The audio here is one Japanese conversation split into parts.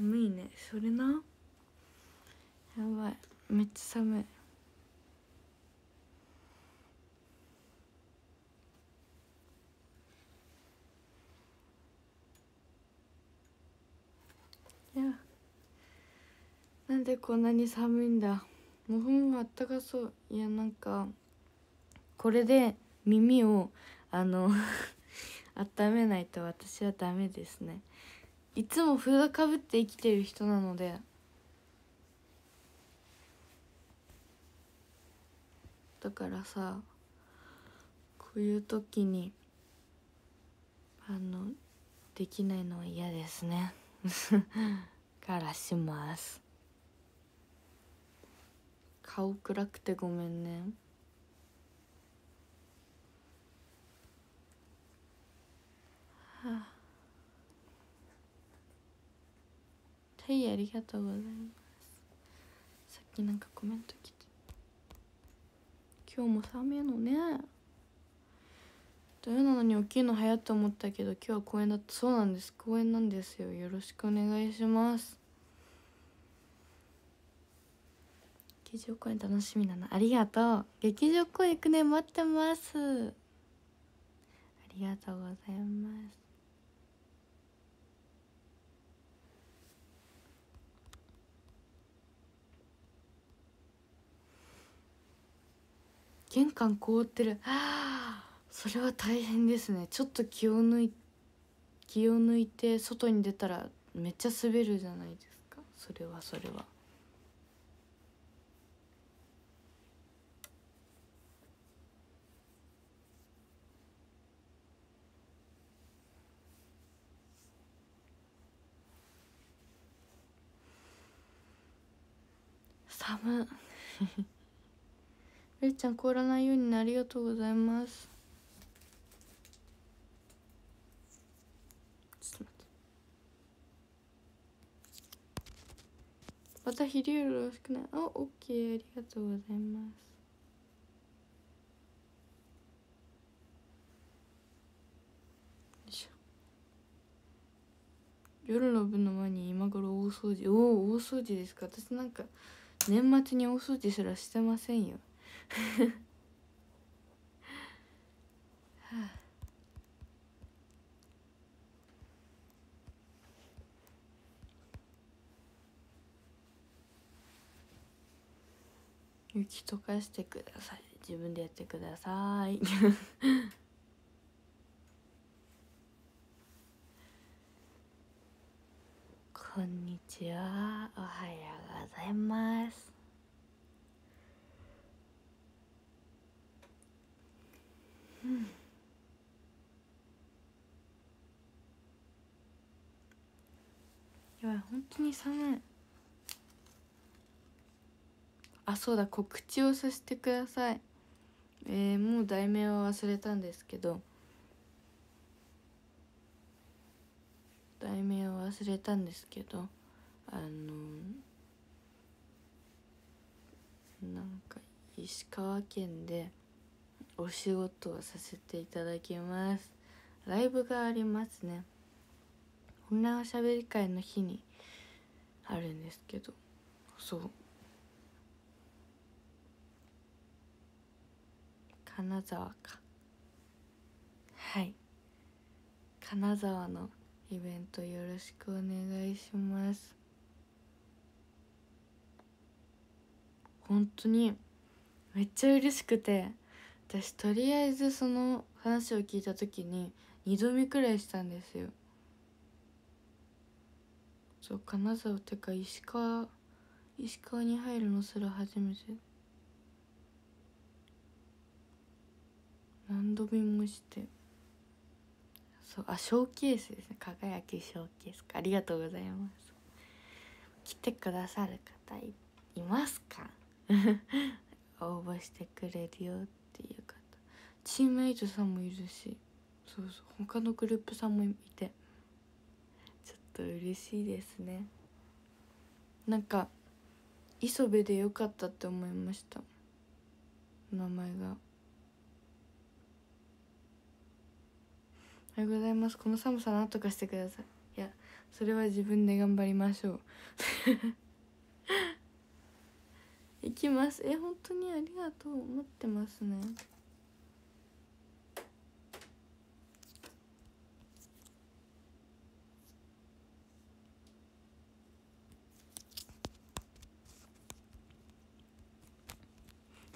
寒いね。それな。やばい。めっちゃ寒い。いや。なんでこんなに寒いんだ。もうほんまあったかそう。いやなんかこれで耳をあの 温めないと私はダメですね。いつもフードかぶって生きてる人なので。だからさこういう時にあのできないのは嫌ですね。からします。顔暗くてごめんね。テイありがとうございます。さっきなんかコメント来て。今日も寒いのね。土曜なのに起きるの早って思ったけど今日は公園だった。そうなんです。公園なんですよ。よろしくお願いします。劇場公演楽しみだな。ありがとう。劇場公演行くね待ってます。ありがとうございます。玄関凍ってる。あ それは大変ですね。ちょっと気を抜い気を抜いて外に出たらめっちゃ滑るじゃないですか。それはそれは。寒れいちゃん凍らないようにありがとうございます。ちょっと待って。また昼夜よろしくないあオッケーありがとうございます。よいしょ。夜の部の前に今頃大掃除。おお大掃除ですか。私なんか年末に大掃除すらしてませんよ。雪溶かしてください。自分でやってください。こんにちは。おはようございます。ばい本当に寒い。あそうだ告知をさせてください。えー、もう題名は忘れたんですけど。題名は忘れたんですけど。あのなんか石川県でお仕事をさせていただきます。ライブがありますね。女おしゃべり会の日にあるんですけどそう。金沢か。はい。金沢のイベントよろしくお願いします。本当にめっちゃ嬉しくて私とりあえずその話を聞いた時に2度見くらいしたんですよ。そう金沢ってか石川石川に入るのすら初めて何度見もして。そうあショーケースですね。輝きショーケース。かありがとうございます。来てくださる方いますか？応募してくれるよっていう方。チームメイトさんもいるしそうそう他のグループさんもいて。と嬉しいですね。なんか磯部でよかったって思いました。名前が。おはようございます。この寒さなんとかしてください。いやそれは自分で頑張りましょう。行きます。え本当にありがとう。待ってますね。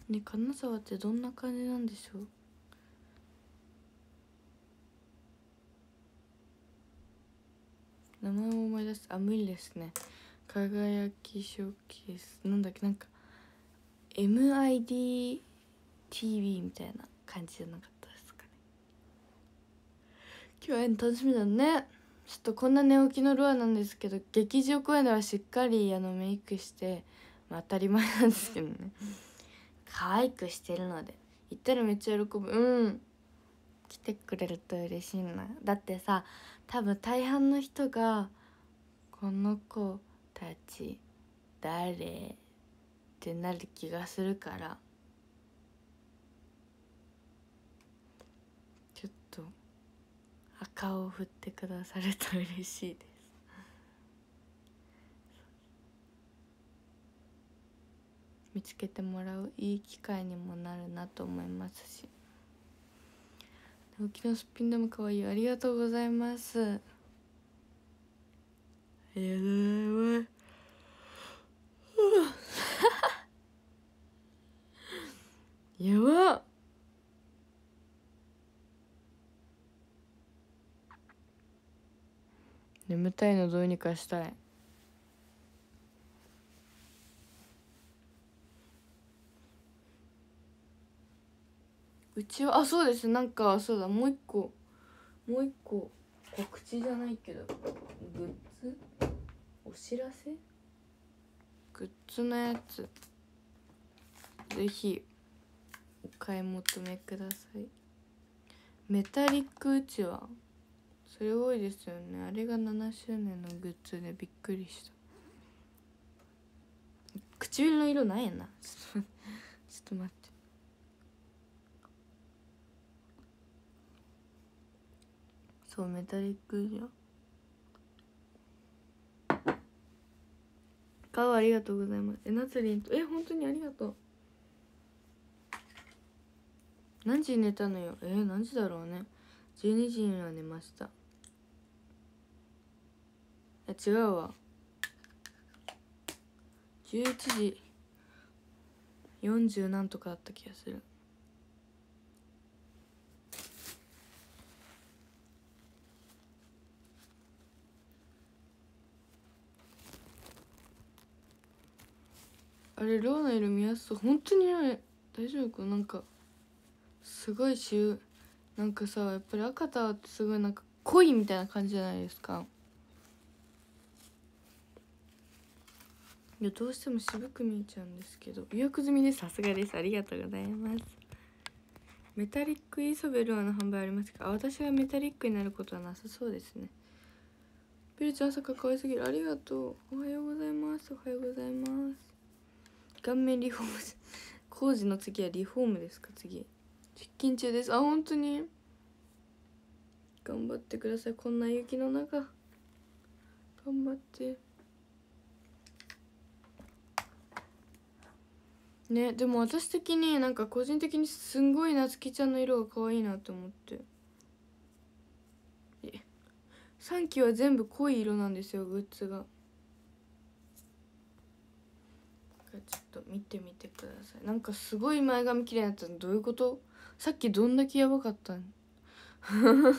ね金沢ってどんな感じなんでしょう？名前を思い出す。あ無理ですね。輝きショーケース。なんだっけ？なんか MIDTV みたいな感じじゃなかったですかね。今日会えるの楽しみだね。ちょっとこんな寝起きのロアなんですけど劇場公演ではしっかりあのメイクして、まあ、当たり前なんですけどね。可愛くしてるので行ったらめっちゃ喜ぶ。うん。来てくれると嬉しいな。だってさ多分大半の人がこの子たち誰ってなる気がするからちょっと赤を振ってくださると嬉しいです。見つけてもらういい機会にもなるなと思いますし。寝起きのすっぴんでも可愛いありがとうございます。ありがとうございます。やば。っ眠たいのどうにかしたい。うちはあそうです。なんかそうだもう一個。もう一個告知じゃないけどグッズ？お知らせ？グッズのやつ。ぜひお買い求めください。メタリックうちわそれ多いですよね。あれが7周年のグッズでびっくりした。唇の色ないやな。ちょっと待ってそうメタリックじゃん。顔ありがとうございます。えなつりんとえ本当にありがとう。何時に寝たのよ。えー、何時だろうね。12時には寝ました。え違うわ。11時40何とかだった気がする。あれローの色見やすそう。本当にあれ大丈夫？かなんかすごいしゅなんかさやっぱり赤田ってすごいなんか濃いみたいな感じじゃないですか。いやどうしても渋く見えちゃうんですけど。予約済みですさすがです。ありがとうございます。メタリックイーソベルアの販売ありますか？あ私がメタリックになることはなさそうですね。ビルちゃん朝から可愛すぎる。ありがとう。おはようございます。おはようございます。顔面リフォーム工事の次はリフォームですか？次。出勤中です。あ本当に？頑張ってください。こんな雪の中。頑張って。ねでも私的になんか個人的にすんごいなつきちゃんの色が可愛いなと思って。3期は全部濃い色なんですよグッズが。ちょっと見てみてください。なんかすごい前髪綺麗になったのどういうこと？さっきどんだけやばかったん？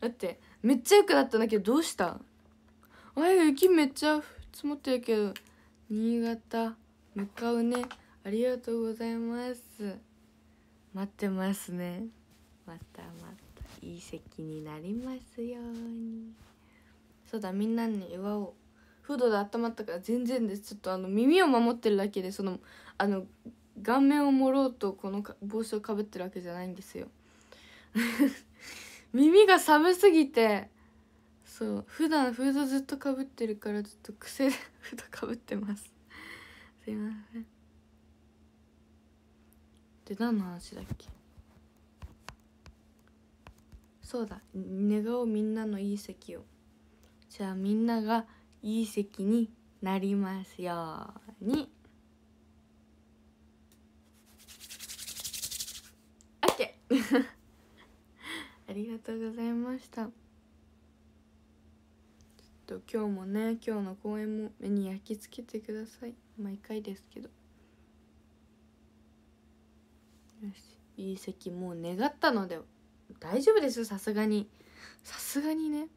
だってめっちゃ良くなったんだけどどうした？あれ雪めっちゃ積もってるけど。新潟向かうね。ありがとうございます。待ってますね。またまたいい席になりますように。そうだみんなに祝おう。フードで温まったから全然です。ちょっとあの耳を守ってるだけでそのあの顔面を盛ろうとこの帽子をかぶってるわけじゃないんですよ。耳が寒すぎてそう普段フードずっとかぶってるからちょっと癖で フードかぶってます。すいません。で何の話だっけ？そうだ。願おうみんなのいい席を。じゃあみんながいい席になりますように。OK ありがとうございました。ちょっと今日もね今日の公演も目に焼き付けてください。毎回ですけど。よし。いい席もう願ったので大丈夫ですよさすがに。さすがにね。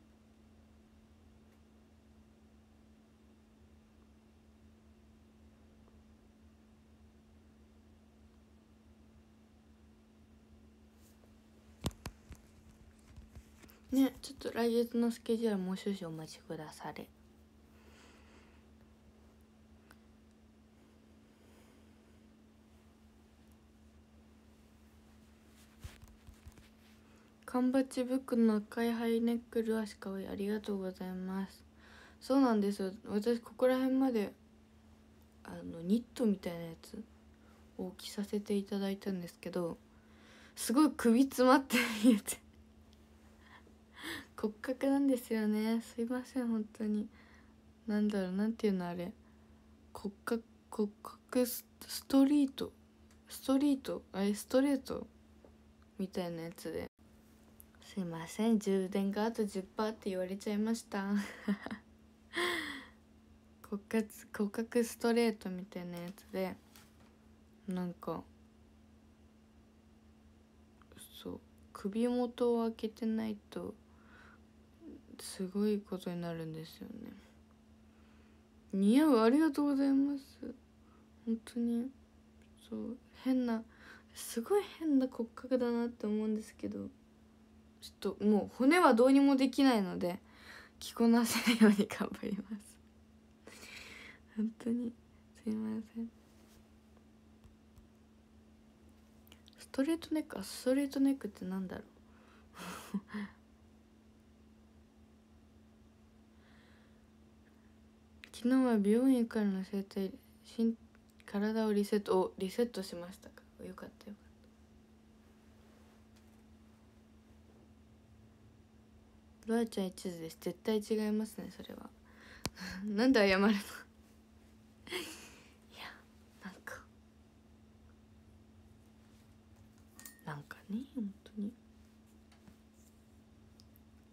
ねちょっと来月のスケジュールもう少々お待ちくだされ。缶バッチブックの赤いハイネックル足かわいありがとうございます。そうなんです。よ私ここら辺まであのニットみたいなやつを着させていただいたんですけどすごい首詰まって見えて。骨格なんですよね。すいません本当に。なんだろうなんていうのあれ。骨格骨格ストリート。ストリート？あれストレート？みたいなやつで。すいません充電があと10%って言われちゃいました。骨格骨格ストレートみたいなやつで。なんかそう首元を開けてないとすごいことになるんですよね。似合うありがとうございます。本当に。そう。変なすごい変な骨格だなって思うんですけどちょっともう骨はどうにもできないので着こなせるように頑張ります。本当に。すいません。ストレートネックあストレートネックってなんだろう。昨日は美容院からの整体体をリセットをリセットしましたか？よかったよかった。ロアちゃん一途です。絶対違いますねそれは。なんで謝るの？いやなんか。なんかね本当に。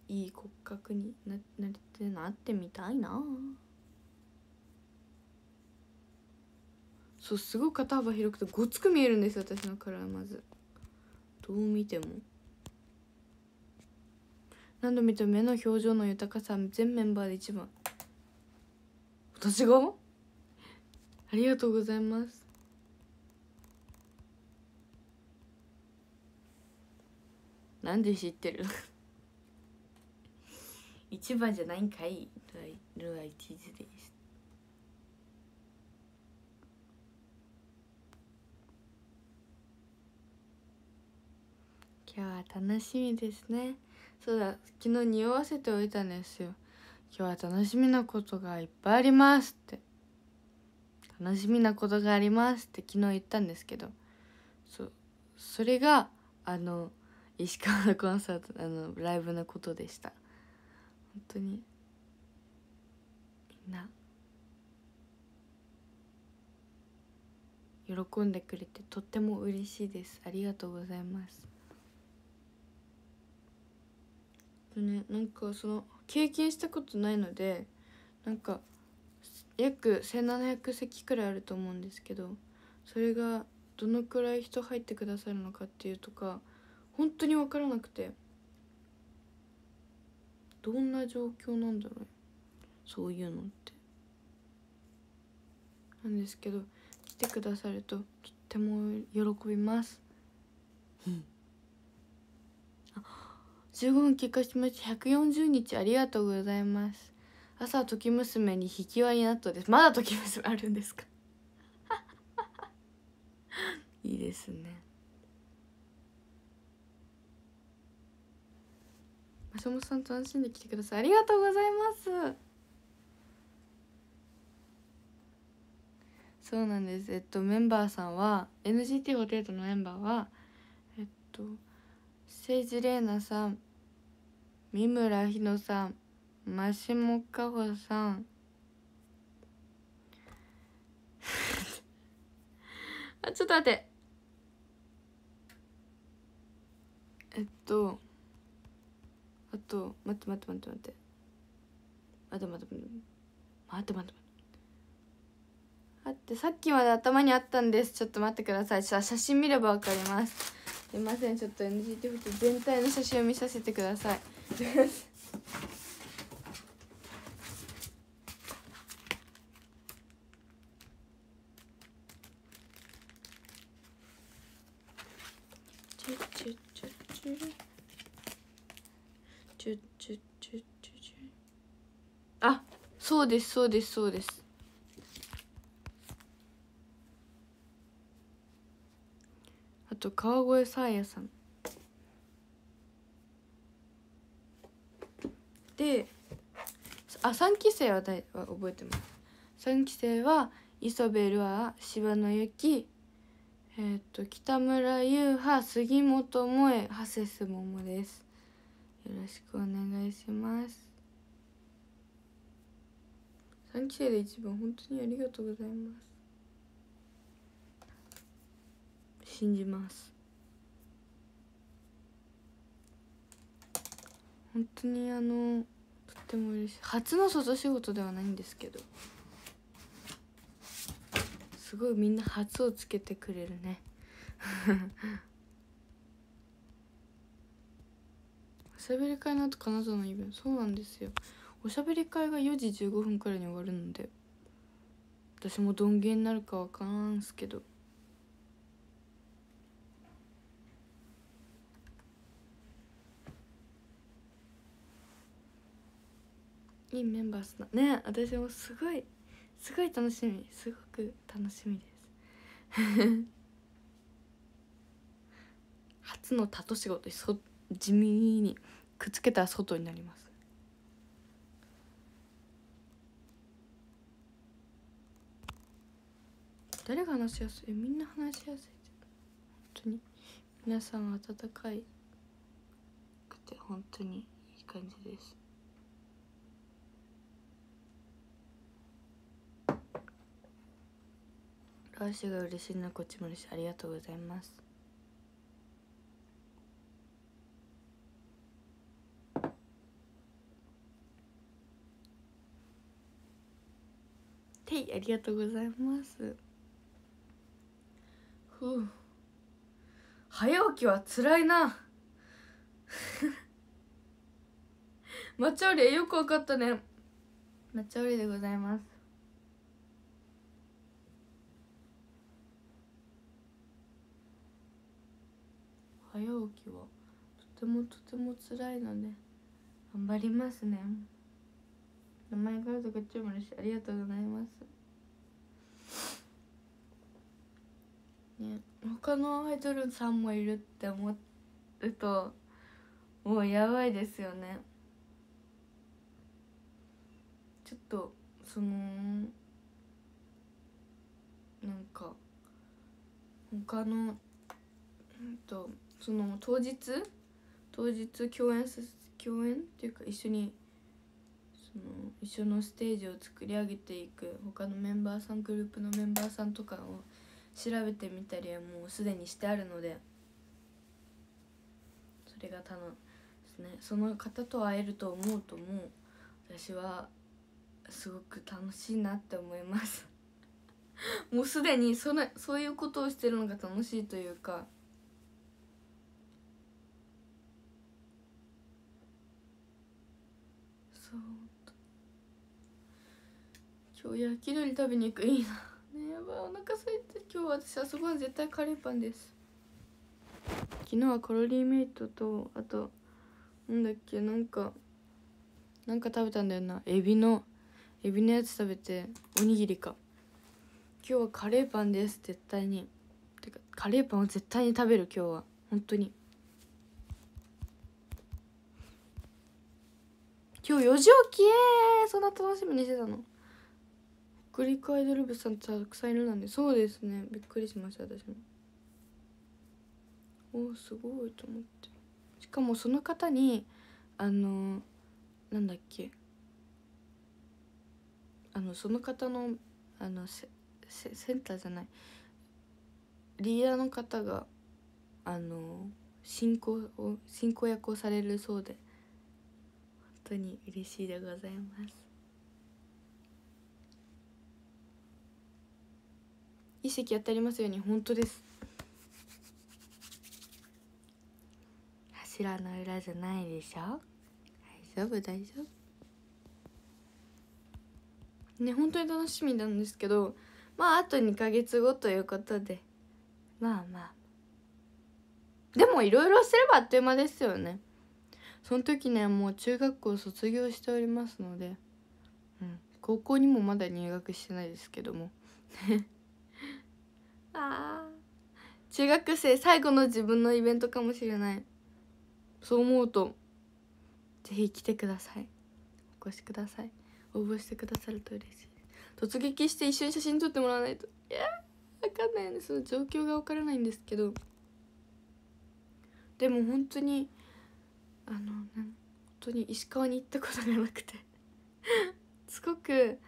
いい骨格にななりてなってみたいな。そうすごい肩幅広くてごつく見えるんです私の体まず。どう見ても。何度見ても目の表情の豊かさ全メンバーで一番。私が？ありがとうございます。なんで知ってる？一番じゃないんかいルア一途です今日は楽しみですね。そうだ昨日匂わせておいたんですよ。今日は楽しみなことがいっぱいありますって。楽しみなことがありますって昨日言ったんですけど。そうそれがあの石川のコンサートあのライブのことでした。本当にみんな喜んでくれてとっても嬉しいです。ありがとうございます。ねなんかその経験したことないのでなんか約1,700席くらいあると思うんですけどそれがどのくらい人入ってくださるのかっていうとか本当に分からなくてどんな状況なんだろうそういうのって。なんですけど来てくださるととっても喜びます。15分経過しました140日ありがとうございます。朝時娘に引き割り納豆です。まだ時娘あるんですか？いいですね。橋本さん楽しんできてください。ありがとうございます。そうなんです。えっとメンバーさんは NGT48 のメンバーはえっとセイジレーナさん三村ひのさんマシモカホさん。あちょっと待って。えっとあと待って待って待って待って。待って待って待って。待って待って待ってさっきまで頭にあったんです。ちょっと待ってください。写真見ればわかります。すいません。ちょっと NGT 全体の写真を見させてください。あそうですそうですそうです。あと川越沙耶さん。であ3期生はだいは覚えてます。3期生はイソベルは柴野由紀えっ、ー、と北村優葉杉本萌えハセスモモです。よろしくお願いします。3期生で一番本当にありがとうございます。信じます。本当にあのとっても嬉しい。初の外仕事ではないんですけど。すごいみんな初をつけてくれるね。おしゃべり会の後金沢のイベント。そうなんですよ。おしゃべり会が4時15分くらいに終わるので私もどんげになるかわからんすけど。いいメンバーっすなね私もすごいすごい楽しみすごく楽しみです。初のタト仕事そ地味にくっつけたら外になります。誰が話しやすい？みんな話しやすい本当に。皆さん温かいくて本当にいい感じです。足が嬉しいなこっちも嬉しい。ありがとうございます。ていありがとうございます。ふう。早起きはつらいな。抹茶オリよくわかったね。抹茶オリでございます。早起きはとてもとても辛いので頑張りますね。名前からとかちもしありがとうございます。ね他のアイドルさんもいるって思うともうやばいですよね。ちょっとそのなんか他のうんとその当日当日共演す共演っていうか一緒にその一緒のステージを作り上げていく他のメンバーさんグループのメンバーさんとかを調べてみたりはもうすでにしてあるのでそれが楽ですね。その方と会えると思うともう私はすごく楽しいなって思います。もうすでにそのそういうことをしてるのが楽しいというか今日焼き鳥食べに行くいいな。ねやばいお腹空いて。今日私朝ごは絶対カレーパンです。昨日はカロリーメイトとあとなんだっけなんかなんか食べたんだよな。エビのエビのやつ食べておにぎりか。今日はカレーパンです。絶対に。てかカレーパンを絶対に食べる今日は。本当に。今日4時起き。えー、そんな楽しみにしてたの？北陸アイドル部さんたくさんいるなんでそうですね。びっくりしました私も。おおすごいと思って。しかもその方にあのなんだっけ。あのその方のあのセセセンターじゃない。リーダーの方があの進行を進行役をされるそうで。本当に嬉しいでございます。一席やってありますように本当です。柱の裏じゃないでしょ？大丈夫大丈夫。ね本当に楽しみなんですけどまああと2ヶ月後ということで。まあまあ。でもいろいろすればあっという間ですよね。その時ねもう中学校卒業しておりますので、うん、高校にもまだ入学してないですけどもあ中学生最後の自分のイベントかもしれない。そう思うとぜひ来てください。お越しください。応募してくださると嬉しい。突撃して一緒に写真撮ってもらわないと。いや分かんないよね。その状況が分からないんですけど。でも本当にあの本当に石川に行ったことがなくて。すごく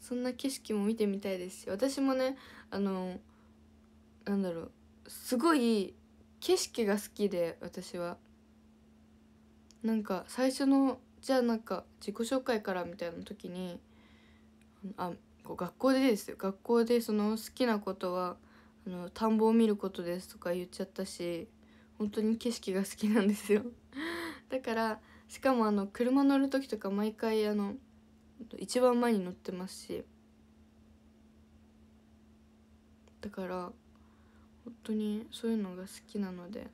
そんな景色も見てみたいですし私もねあのなんだろう。すごい景色が好きで私は。なんか最初のじゃあなんか自己紹介からみたいな時にあ学校でですよ。学校でその好きなことはあの田んぼを見ることですとか言っちゃったし本当に景色が好きなんですよ。だからしかもあの車乗る時とか毎回あの一番前に乗ってますし。だから本当にそういうのが好きなので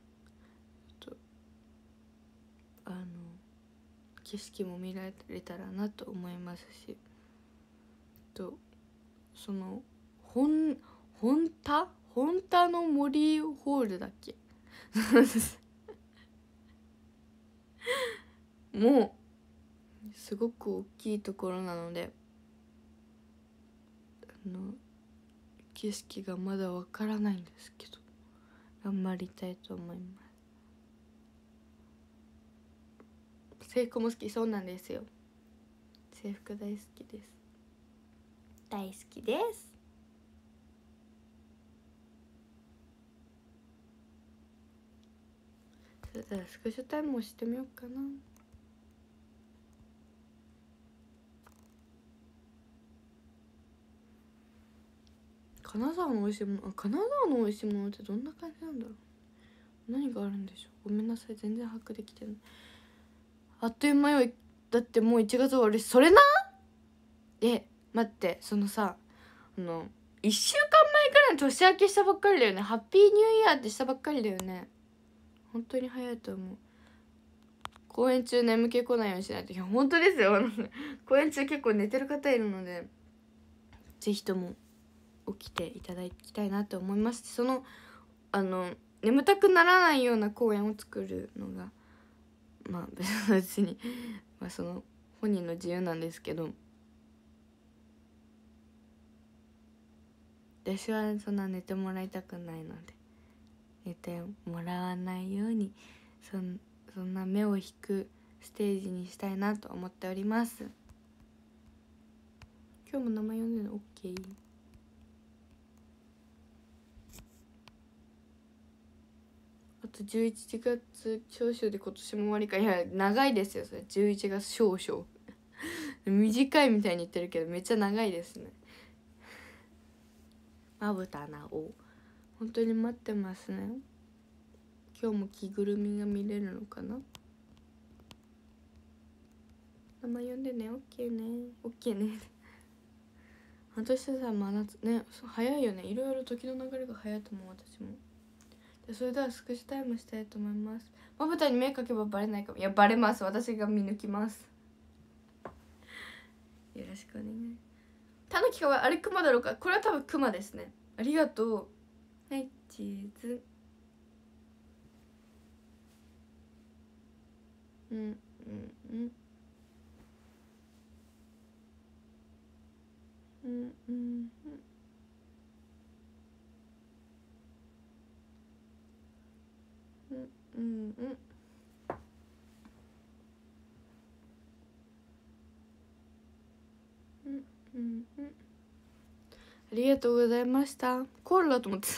あの景色も見られたらなと思いますしとその本本田？本田の森ホールだっけ？もうすごく大きいところなのであの景色がまだわからないんですけど頑張りたいと思います。制服も好きそうなんですよ。制服大好きです。大好きです。それではスクショタイムをしてみようかな金沢の美味しいもの金沢の美味しいものってどんな感じなんだろう。何があるんでしょう。ごめんなさい。全然把握できてない。あっという間よ。だってもう1月終わり。それな？え待って。そのさあの1週間前くらい年明けしたばっかりだよね。ハッピーニューイヤーってしたばっかりだよね。本当に早いと思う。公演中眠気来ないようにしないと。いや本当ですよ。公演中結構寝てる方いるので。是非とも起きていただきたいなと思います。そのあの眠たくならないような公演を作るのがまあ 別にまあその本人の自由なんですけど。私はそんな寝てもらいたくないので寝てもらわないようにそんそんな目を引くステージにしたいなと思っております。今日も名前呼んでるの？OK と11月少々で今年も終わりか。いや長いですよ。それ11月少々。短いみたいに言ってるけどめっちゃ長いですね。まぶたなお。本当に待ってますね。今日も着ぐるみが見れるのかな。名前呼んでね。オッケーね。オッケーね。半年さ真夏。ね早いよね。いろいろ時の流れが早いと思う私も。それではスクショタイムしたいと思います。まぶたに目かけばバレないかも。いやバレます。私が見抜きます。よろしくお願い。タヌキかわいあれクマだろうか。これは多分クマですね。ありがとう。はいチーズ。うんうんうん。うんうんうんうん。うんうんありがとうございました。コーラだと思ってた。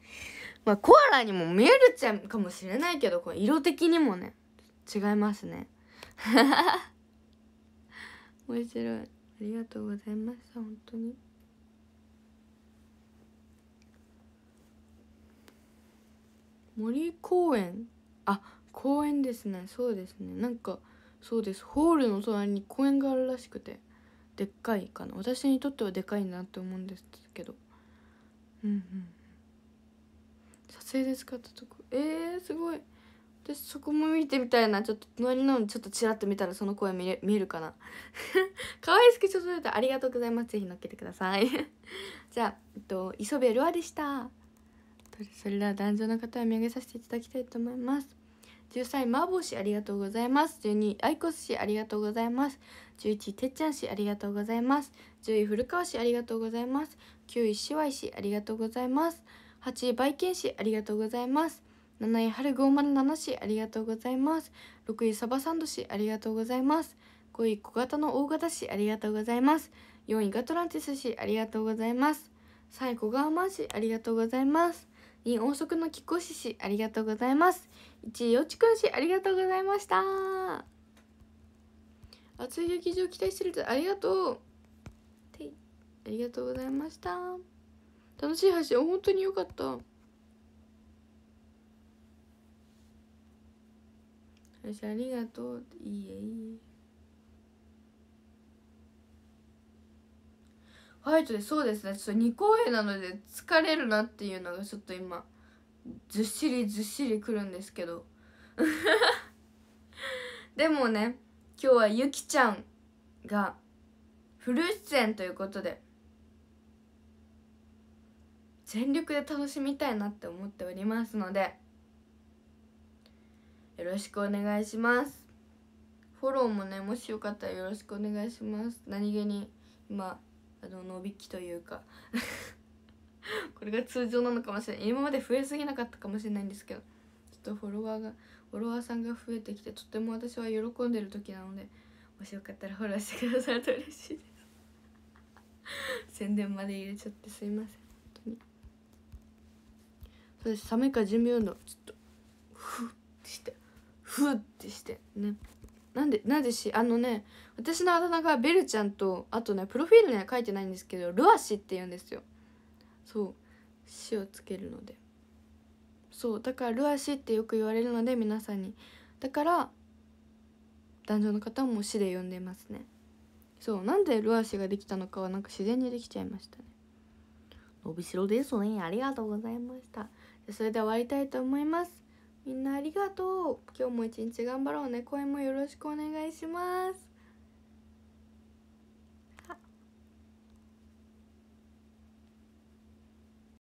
まあコアラにも見えるっちゃかもしれないけどこれ色的にもね違いますね。面白い。ありがとうございました本当に。森公園。あ公園ですね。そうですね。なんかそうです。ホールの隣に公園があるらしくて。でっかいかな。私にとってはでかいなって思うんですけど。うんうん撮影で使ったとこ。えー、すごい。私そこも見てみたいな。ちょっと隣のちょっとちらっと見たらその声見れ見えるかな。可愛いスケッチョ撮れた。ありがとうございます。ぜひ乗っけてください。じゃあ、えっと、磯部ルアでした。それでは男女の方を見上げさせていただきたいと思います。13位マーボー氏ありがとうございます。12位アイコス氏ありがとうございます。11位てっちゃん氏ありがとうございます。10位古川氏ありがとうございます。9位しわい氏ありがとうございます。8位バイケン氏ありがとうございます。7位春507氏ありがとうございます。6位サバサンド氏ありがとうございます。5位小型の大型氏ありがとうございます。4位ガトランティス氏ありがとうございます。3位小川マン氏ありがとうございます。2位音速の貴公子氏ありがとうございます。1位よちくん氏ありがとうございました。熱い劇場期待してるありがとう。てありがとうございました。楽しい配信本当によかった。私ありがとう。いいえいいえ。ファイトでそうですね。ちょっと2公演なので疲れるなっていうのがちょっと今ずっしりずっしりくるんですけど。でもね今日はゆきちゃんがフル出演ということで全力で楽しみたいなって思っておりますのでよろしくお願いします。フォローもねもしよかったらよろしくお願いします。何気に今あの伸びきというか。これが通常なのかもしれない。今まで増えすぎなかったかもしれないんですけど。ちょっとフォロワーがフォロワーさんが増えてきてとても私は喜んでる時なのでもしよかったらフォローしてくださると嬉しいです。宣伝まで入れちゃってすいません。本当に。そうです。寒いから準備運動ちょっとふってして。ふってして。ね。なんでなんでしあのね私のあだ名がベルちゃんとあとねプロフィールには書いてないんですけどルアシって言うんですよ。そう「死」をつけるので。そう。だからルアシってよく言われるので皆さんに。だから男女の方も死で呼んでますね。そう。なんでルアシができたのかはなんか自然にできちゃいましたね。伸びしろですね。ありがとうございました。それでは終わりたいと思いますみんなありがとう。今日も一日頑張ろうね。声もよろしくお願いします。